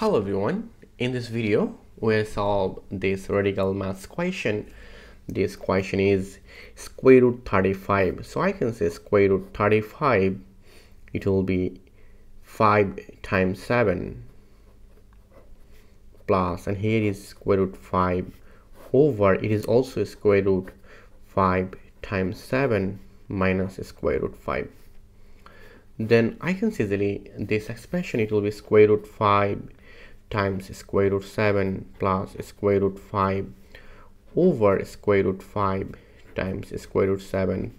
Hello everyone, in this video we'll solve this radical math question. This question is square root 35. So I can say square root 35, it will be 5 times 7 plus and here is square root 5 over it is also square root 5 times 7 minus square root 5 then I can see easily this expression it will be square root 5 times square root 7 plus square root 5 over square root 5 times square root 7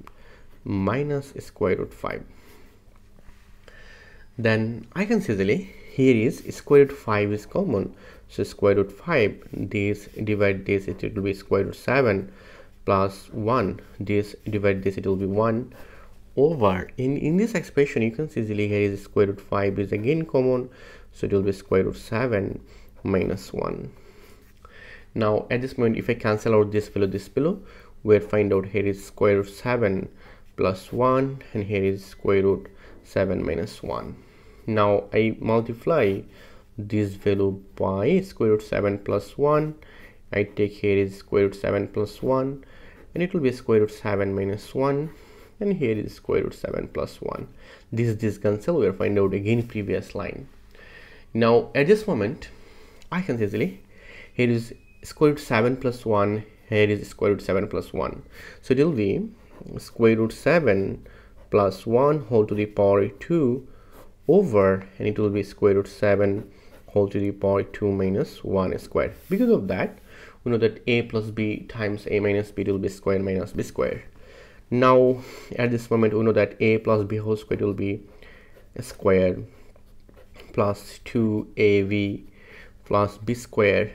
minus square root 5 then I can see easily here is square root 5 is common. So square root 5 this divide this it will be square root 7 plus 1 this divide this it will be 1 over. In in this expression you can see easily here is square root 5 is again common so it will be square root 7 minus 1 now at this moment if i cancel out this below this below we'll find out here is square root 7 plus 1 and here is square root 7 minus 1 now i multiply this value by square root 7 plus 1 i take here is square root 7 plus 1 and it will be square root 7 minus 1 and here is square root 7 plus 1 this this cancel. We'll find out again previous line. Now at this moment I can easily. Here is square root 7 plus 1 here is square root 7 plus 1 so it will be square root 7 plus 1 whole to the power 2 over and it will be square root 7 whole to the power 2 minus 1 squared because of that we know that a plus b times a minus b will be square minus b square now at this moment we know that a plus b whole square will be squared plus 2ab plus b square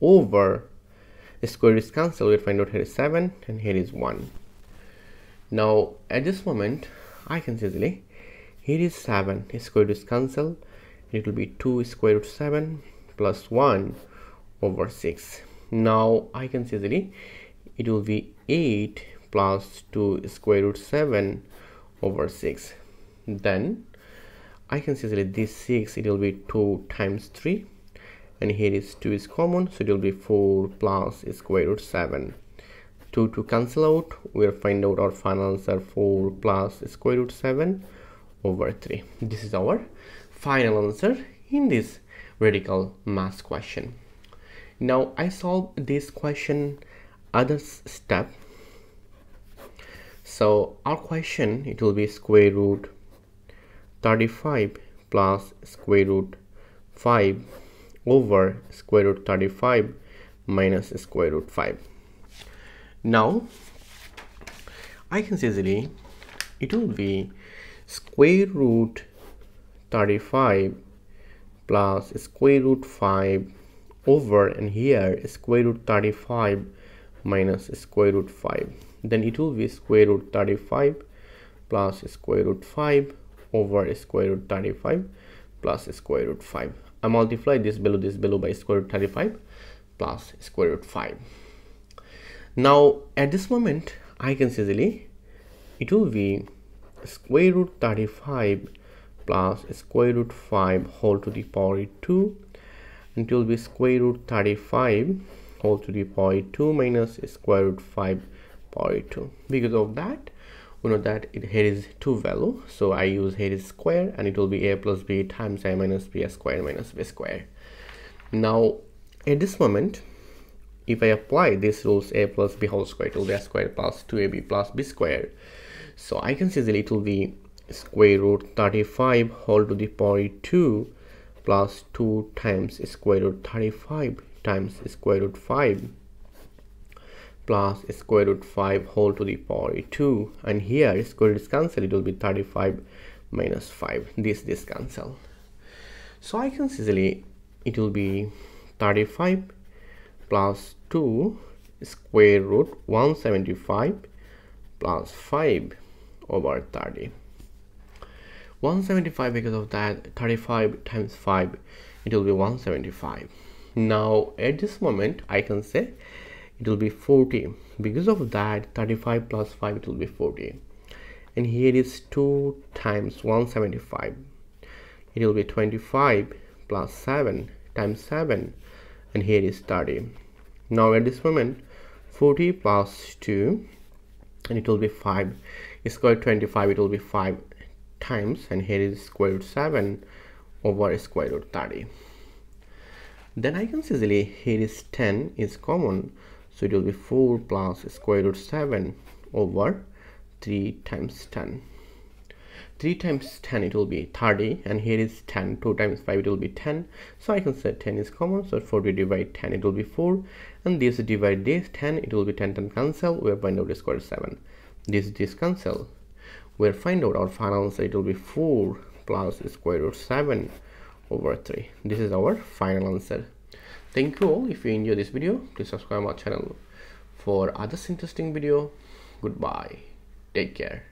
over square is cancelled. We find out here is 7 and here is 1 now at this moment I can see easily here is 7 square root is cancelled. It will be 2 square root 7 plus 1 over 6 now I can see easily it will be 8 plus 2 square root 7 over 6 then I can see that this 6 it will be 2 times 3 and here is 2 is common so it will be 4 plus square root 7 2 to cancel out we'll find out our final answer 4 plus square root 7 over 3 this is our final answer in this radical mass question. Now I solve this question other step so our question it will be square root 35 plus square root 5 over square root 35 minus square root 5 now I can see easily it will be square root 35 plus square root 5 over and here square root 35 minus square root 5 then it will be square root 35 plus square root 5 over square root 35 plus square root 5 I multiply this below this below by square root 35 plus square root 5 now at this moment I can see easily it will be square root 35 plus square root 5 whole to the power 2 and it will be square root 35 whole to the power 2 minus square root 5 power 2 because of that we know that it here is two value. So i use here is square and it will be a plus b times a minus b square minus b square. Now at this moment if i apply this rules a plus b whole square be a square plus 2ab plus b square so i can see that it will be square root 35 whole to the power 2 plus 2 times square root 35 times square root 5 plus square root 5 whole to the power 2 and here square root is cancelled. It will be 35 minus 5 this this cancel so I can easily it will be 35 plus 2 square root 175 plus 5 over 30 175 because of that 35 times 5 it will be 175 now at this moment I can say it will be 40 because of that 35 plus 5 it will be 40 and here is 2 times 175 it will be 25 plus 7 times 7 and here is 30 now at this moment 40 plus 2 and it will be 5 square 25 it will be 5 times. And here is square root 7 over square root 30 then I can easily here is 10 is common so it will be 4 plus square root 7 over 3 times 10 3 times 10 it will be 30 and here is 10 2 times 5 it will be 10 so I can say 10 is common so 40 divide 10 it will be 4 and this divide this 10 it will be 10 10 cancel we find out the square 7 this this cancel. We'll find out our final answer it will be 4 plus square root 7 over 3 this is our final answer thank you all. If you enjoy this video please subscribe my channel. For others interesting video goodbye. Take care